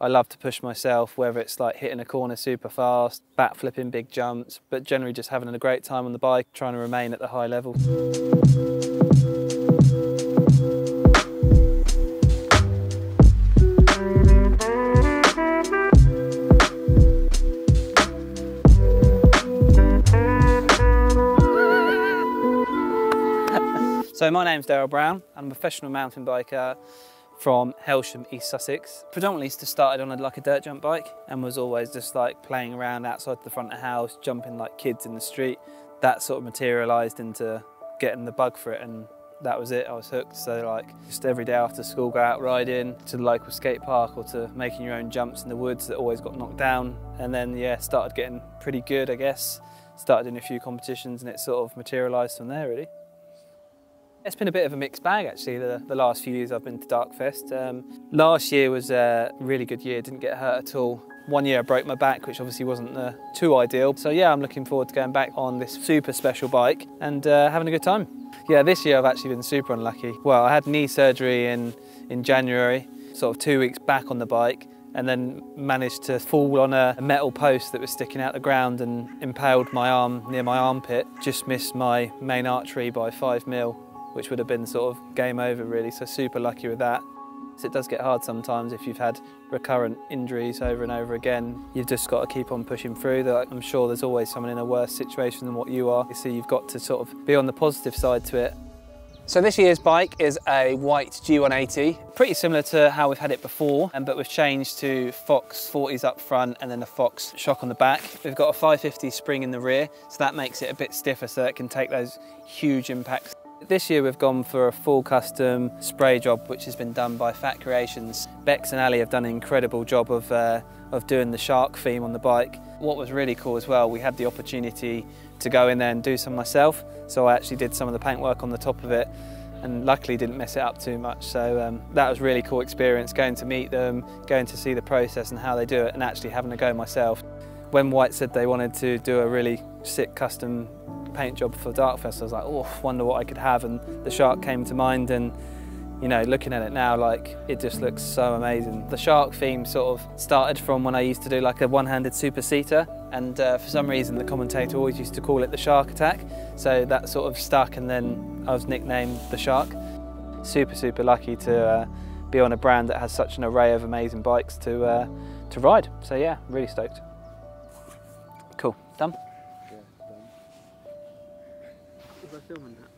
I love to push myself, whether it's like hitting a corner super fast, back flipping big jumps, but generally just having a great time on the bike, trying to remain at the high level. So my name's Daryl Brown. I'm a professional mountain biker from Hailsham, East Sussex. Predominantly just started on a, like a dirt jump bike and was always just like playing around outside the front of the house, jumping like kids in the street. That sort of materialised into getting the bug for it and that was it, I was hooked. So like just every day after school go out riding to the local skate park or to making your own jumps in the woods that always got knocked down. And then yeah, started getting pretty good I guess. Started in a few competitions and it sort of materialised from there really. It's been a bit of a mixed bag actually the, the last few years I've been to Darkfest. Um, last year was a really good year, didn't get hurt at all. One year I broke my back, which obviously wasn't uh, too ideal. So yeah, I'm looking forward to going back on this super special bike and uh, having a good time. Yeah, this year I've actually been super unlucky. Well, I had knee surgery in, in January, sort of two weeks back on the bike and then managed to fall on a metal post that was sticking out the ground and impaled my arm near my armpit. Just missed my main artery by five mil which would have been sort of game over really, so super lucky with that. So it does get hard sometimes if you've had recurrent injuries over and over again. You've just got to keep on pushing through. I'm sure there's always someone in a worse situation than what you are. So you've got to sort of be on the positive side to it. So this year's bike is a Whyte G180, pretty similar to how we've had it before, um, but we've changed to Fox 40s up front and then a Fox shock on the back. We've got a 550 spring in the rear, so that makes it a bit stiffer so it can take those huge impacts. This year we've gone for a full custom spray job which has been done by Fat Creations. Bex and Ali have done an incredible job of, uh, of doing the shark theme on the bike. What was really cool as well, we had the opportunity to go in there and do some myself. So I actually did some of the paintwork on the top of it and luckily didn't mess it up too much. So um, that was really cool experience, going to meet them, going to see the process and how they do it and actually having a go myself. When Whyte said they wanted to do a really sick custom paint job for Darkfest, I was like, oh, wonder what I could have. And the shark came to mind and you know, looking at it now, like it just looks so amazing. The shark theme sort of started from when I used to do like a one-handed superseater and uh, for some reason the commentator always used to call it the shark attack. So that sort of stuck and then I was nicknamed the shark. Super, super lucky to uh, be on a brand that has such an array of amazing bikes to, uh, to ride. So yeah, really stoked. Cool, done? बस्यौ भन्न